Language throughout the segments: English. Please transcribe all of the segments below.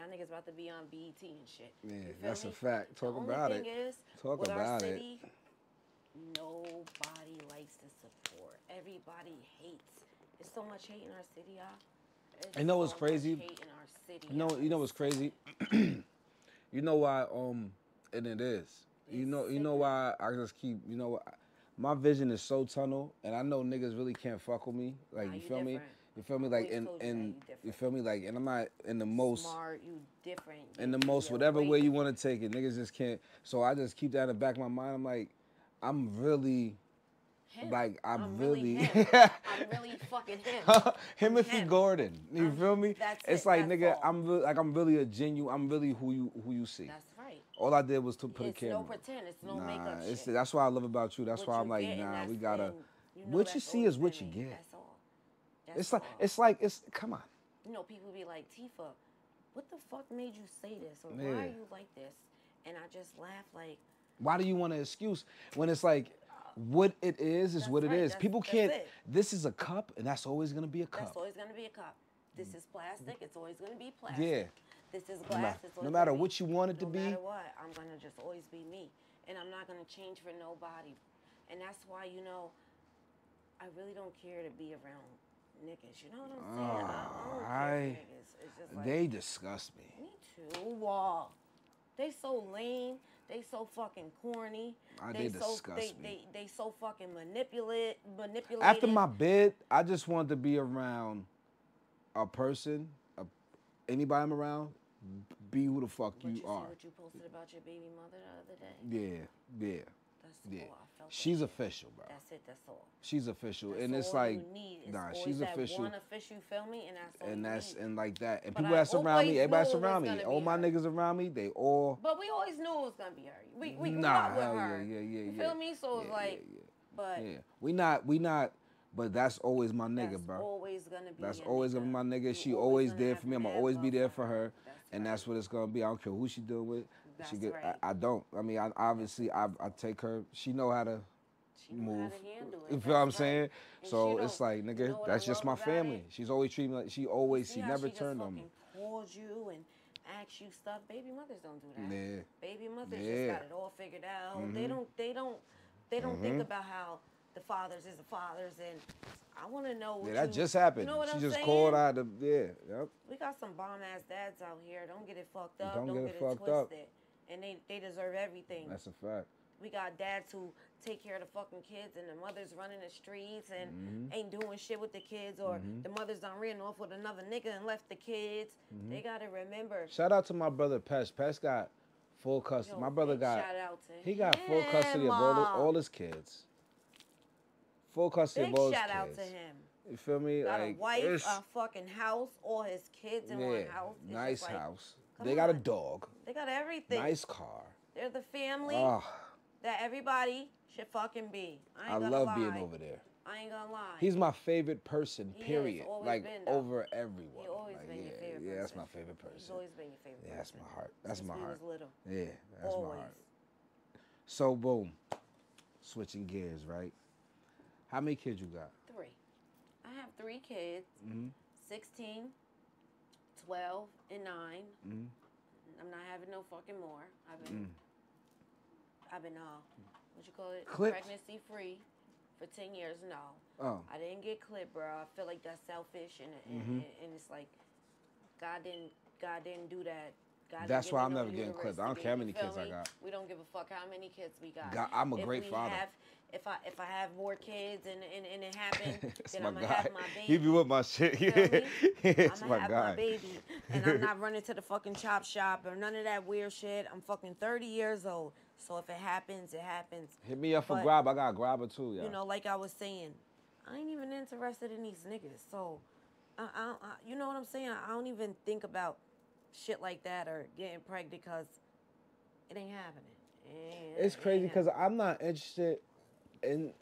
Y'all niggas about to be on BET and shit. Yeah, You that's a me? fact. The Talk only about thing it. Is, Talk about it. Nobody likes to support. Everybody hates. There's so much hate in our city, y'all. There's You know what's so crazy? Hate in our city. You know, y'all. know what's crazy? you know why? Um, and it is. You know, you know why I just keep. You know, what? my vision is so tunnel, and I know niggas really can't fuck with me. Like, Nah, you you feel me? You feel me? Like, always and you and you you feel me? Like, and I'm not in the most. smart. You different. in the most whatever way you want to take it. Niggas just can't. So I just keep that in the back of my mind. I'm like, I'm really, Him. like, I'm, I'm really, him. I'm really fucking him. him if he him. Gordon. You I'm- feel me? that's it's it, like that's nigga, all. I'm really, like I'm really a genuine. I'm really who you who you see. That's right. All I did was to put it's a camera. no pretend. It's no nah, makeup it's shit. that's what I love about you. That's What why I'm like, nah, we gotta. you know what you see is what you get. It's like it's like it's come on. you know, people be like, Tifa, what the fuck made you say this? Or why are you like this? And I just laugh like, Why do you want an excuse when it's like what it is is That's what it right, is? that's- People can't. it. This is a cup, and that's always gonna be a cup. that's always gonna be a cup. This is plastic. It's always gonna be plastic. Yeah. This is glass. it's no matter gonna be- what you want it to be. no matter what, I'm gonna just always be me, and I'm not gonna change for nobody. And that's why you know, I really don't care to be around niggas. You know what I'm saying? I, I I- like They disgust me. Me too. Wow. They so lame. They so fucking corny. Ah, they so disgust they, me. they they so fucking manipulate manipulated. After my bid, I just wanted to be around a person, a, anybody I'm around, be who the fuck but you, you are. what you posted about your baby mother the other day? Yeah, yeah, yeah. She's official, bro. That's it. That's all. She's official, That's and it's like, you. It's nah, she's official. One official, you feel me? And that's and you that's need. and like that. And But people I that surround me, everybody surround me, all my her. niggas around me, they all But we always knew it was gonna be her. We we nah, with hell yeah, her. yeah, yeah, You yeah. feel me? So it's Yeah, like, yeah, but yeah. We not, we not, but that's always my nigga, that's bro. always gonna be. That's always gonna be my nigga. She always gonna there for me. I'm mad always be there for her, That's and right. that's what it's gonna be. I don't care who she dealing with. She get. right. I, I don't. I mean, I, obviously, I, I take her. She know how to She know how move. to handle it. You feel what I'm That's right. saying? So it's like, you nigga, know that's just my family. it? She's always treating me like she always. See She never just turned on me. Calls you and asks you stuff. Baby mothers don't do that. Yeah. Baby mothers Yeah. just got it all figured out. They Mhm. don't. They don't. They don't think Mhm. about how the fathers is the fathers, and I want to know. What Yeah, that you- just happened. You know what she I'm just saying? called out the yeah. Yep. We got some bomb ass dads out here. Don't get it fucked up. Don't Don't, get get, it it, fucked twisted. up. And they they deserve everything. That's a fact. We got dads who take care of the fucking kids, and the mothers running the streets and Mhm. ain't doing shit with the kids, or Mhm. the mothers done ran off with another nigga and left the kids. Mhm. They gotta remember. Shout out to my brother Pesh. Pesh got full custody. Yo, my brother got shout out to he got full custody of all, all his kids. Full custody Big of all his kids. shout out to him. You feel me? Got like a wife, a fucking house, all his kids in yeah, one house. It's nice like, house. They got a dog. They got everything. Nice car. They're the family Oh, that everybody should fucking be. I ain't I love lie. being over there. I ain't gonna lie. He's my favorite person. He Period. Like over everyone. Like, been yeah, your favorite yeah, that's my favorite person. He's always been your favorite. Yeah, that's my heart. That's Since my heart. Was little. Yeah, that's always. my heart. So boom, switching gears, right? How many kids you got? Three. I have three kids. Mm-hmm. 16, 12, and 9. Mm-hmm. I'm not having no fucking more. I've been, Mm. I've been, uh, what you call it? Clipped? Pregnancy free for 10 years. No. Oh, I didn't get clipped, bro. I feel like that's selfish, and, and, Mhm. and it's like, God didn't, God didn't do that. God That's why I'm never getting clipped. I don't care how many kids I got. We don't give a fuck how many kids we got. God, I'm a If great father. Have, if I if I have more kids and and, and it happens, then my I'm gonna guy. have my baby. He be with my shit. Yeah, me? it's I'm my gonna have guy. my baby, and I'm not running to the fucking chop shop or none of that weird shit. I'm fucking 30 years old, so if it happens, it happens. Hit me up for grab. I got a grabber too, yeah. You know, like I was saying, I ain't even interested in these niggas. So, I, I, I, you know what I'm saying? I don't even think about shit like that or getting pregnant because it ain't happening. It's crazy because I'm not interested in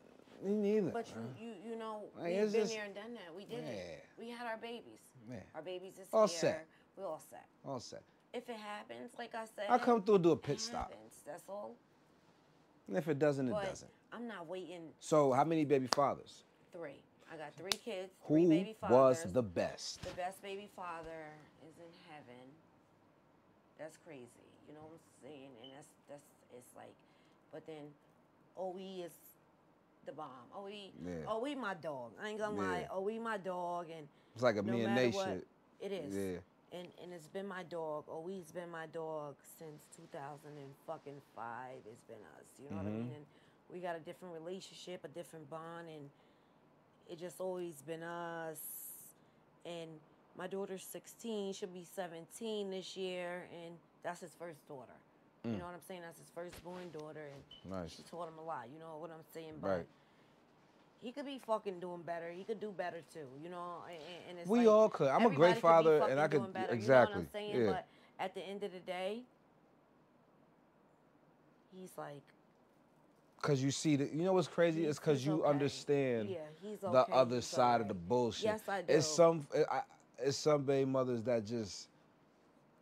me neither. But you, you, you know, Like, we've been just- there and done that. We did Yeah. it. We had our babies. Yeah. Our babies is All here. set. We all set. All set. If it happens, like I said, I'll come through and do a pit stop. happens. That's all. And if it doesn't, it doesn't. I'm not waiting So, how many baby fathers? three. I got three kids, three Who baby fathers. was the best? The best baby father is in heaven. That's crazy. You know what I'm saying? And that's that's it's like, but then, OE is the bomb. OE, Yeah. OE my dog. I ain't gonna lie. Yeah. OE my dog, and It's like a no me and shit. it is. Yeah. And and it's been my dog. OE's been my dog since 2000 and fucking five. It's been us. You know what I Mhm. mean? And we got a different relationship, a different bond, and it just always been us. And my daughter's 16. She'll be 17 this year, and that's his first daughter. You Mm. know what I'm saying? That's his firstborn daughter, and Nice. she taught him a lot. You know what I'm saying? But Right. he could be fucking doing better. He could do better too. You know, and, and it's We like, all could. I'm a great father, and I could better, exactly. You know what I'm saying? yeah. But at the end of the day, he's like, Cause you see the, you know what's crazy? It's cause you okay. understand yeah, he's the other side of the bullshit. Yes, I do. It's some, I, it's some baby mothers that just,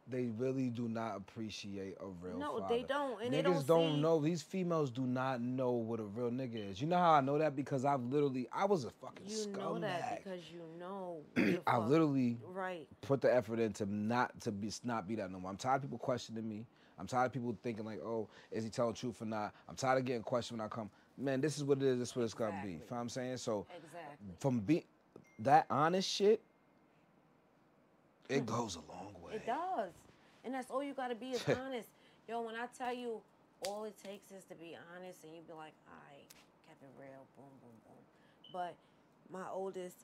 they really do not appreciate a real No, father. they don't, and Niggas they don't, don't see, know. These females do not know what a real nigga is. You know how I know that? Because I've literally, I was a fucking You scumbag. know that because you know. I literally Right. put the effort into not to be not be that no more. I'm tired of people questioning me. I'm tired of people thinking like, oh, is he telling the truth or not? I'm tired of getting questioned when I come. Man, this is what it is. This is what it's gonna be. You know what I'm saying? So Exactly. from be that honest shit, it goes a long way. It does. And that's all you got to be is honest. Yo, when I tell you all it takes is to be honest and you be like, all right, kept it real, boom, boom, boom. But my oldest,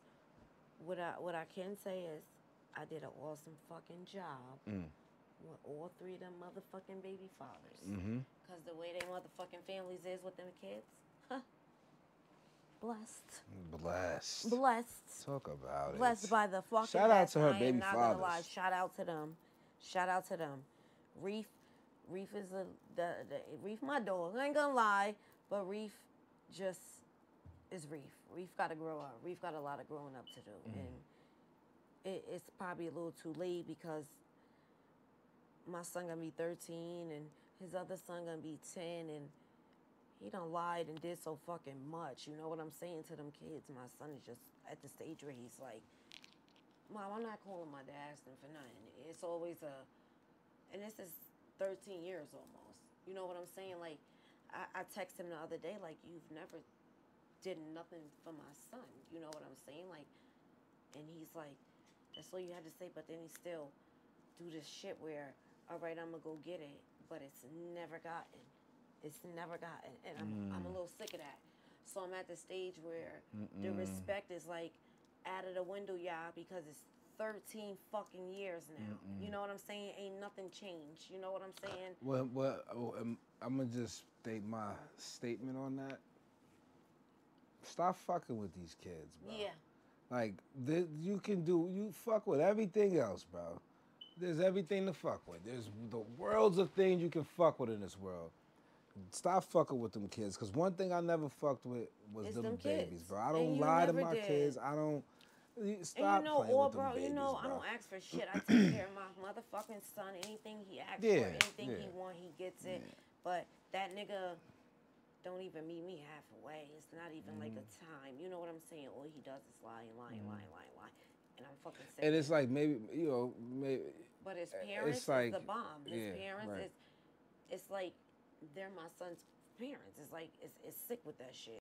what I, what I can say is I did an awesome fucking job Mm. With all three of them motherfucking baby fathers. Mm-hmm. Because the way they motherfucking families is with them kids, huh? Blessed. Blessed. Blessed. Talk about Blessed it. Blessed by the fucking Shout out to her I baby not gonna lie. fathers. Shout out to them. Shout out to them. Reef, Reef is a the, the Reef my dog. I ain't gonna lie, but Reef just is Reef. Reef got to grow up. Reef got a lot of growing up to do, Mm-hmm. and it, it's probably a little too late because my son gonna be 13 and his other son gonna be 10 and he done lied and did so fucking much. You know what I'm saying to them kids? My son is just at the stage where he's like, Mom, I'm not calling my dad asking for nothing. It's always a, and this is 13 years almost. You know what I'm saying? Like, I, I text him the other day, like, you've never did nothing for my son. You know what I'm saying? Like, and he's like, that's all you had to say. But then he still do this shit where, all right, I'm gonna go get it, but it's never gotten. It's never gotten, and I'm I'm a little sick of that. So I'm at the stage where the Mm-mm. respect is like out of the window, y'all, because it's 13 fucking years now. You know what I'm saying? Ain't nothing changed. You know what I'm saying? Well, well, oh, um, I'm gonna just state my statement on that. Stop fucking with these kids, bro. Yeah. Like th- you can do you fuck with everything else, bro. There's everything to fuck with. There's the worlds of things you can fuck with in this world. Stop fucking with them kids, cause one thing I never fucked with was It's them, them babies, bro. I don't lie to my did. kids. I don't. Stop and you know, or with them bro, babies, you know, I don't ask for shit. I take care of my motherfucking son. Anything he asks Yeah, for, anything he yeah. want, he gets it. But that nigga don't even meet me halfway. It's not even like Mm. a time. You know what I'm saying? All he does is lie and lie and lie and lie and lie. And I'm fucking sick. And it's like maybe you know maybe But his uh, parents it's like- is the bomb. His yeah, parents right. is it's like they're my son's parents. It's like it's, it's sick with that shit.